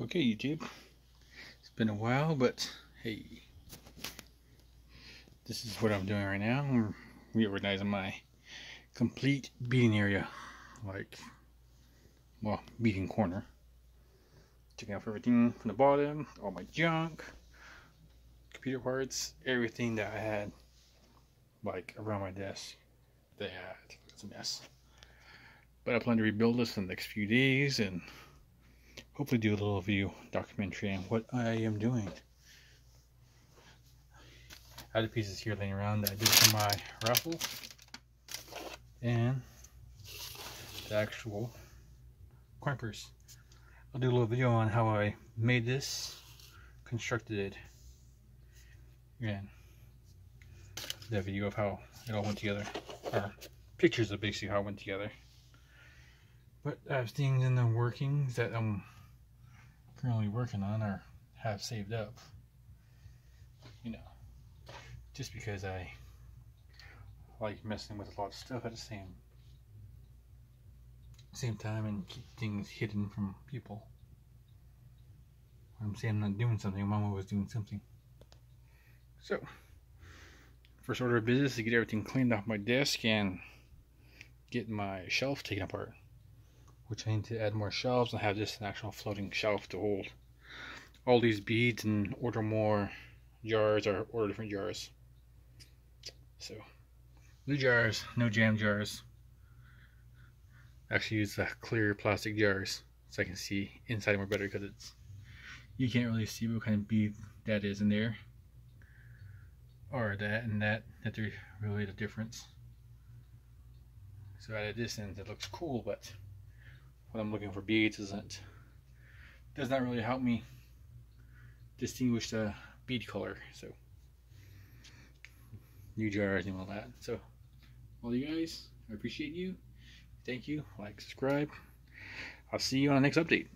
Okay, YouTube. It's been a while, but hey. This is what I'm doing right now. I'm reorganizing my complete beading area. Like, well, beading corner. Taking off everything from the bottom, all my junk, computer parts, everything that I had, like, around my desk. Had. It's a mess. But I plan to rebuild this in the next few days and hopefully do a little video documentary on what I am doing. I the pieces here laying around that I did for my raffle and the actual coin purse. I'll do a little video on how I made this, constructed it, and the video of how it all went together, or pictures of basically how it went together. But I have things in the workings that I'm currently working on or have saved up. You know, just because I like messing with a lot of stuff at the same same time and keep things hidden from people. When I'm saying I'm not doing something, I'm always doing something. So, first order of business is to get everything cleaned off my desk and get my shelf taken apart which I need to add more shelves and have this an actual floating shelf to hold all these beads and order more jars or order different jars. So, new jars, no jam jars. Actually use the clear plastic jars so I can see inside more better because it's you can't really see what kind of bead that is in there or that and that that they're really the difference. So at a distance it looks cool but when I'm looking for. Beads isn't does not really help me distinguish the bead color. So new jars and all that. So all you guys I appreciate you. Thank you. Like subscribe. I'll see you on the next update